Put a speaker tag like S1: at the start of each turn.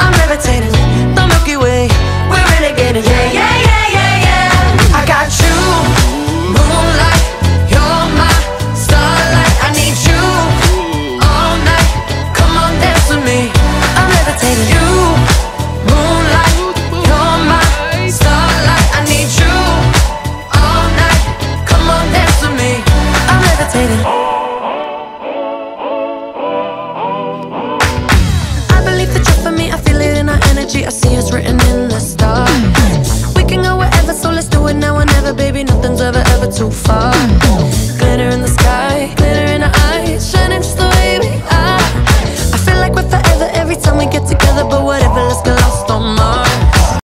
S1: I'm levitating, the Milky Way. ever, ever too far. Glitter in the sky.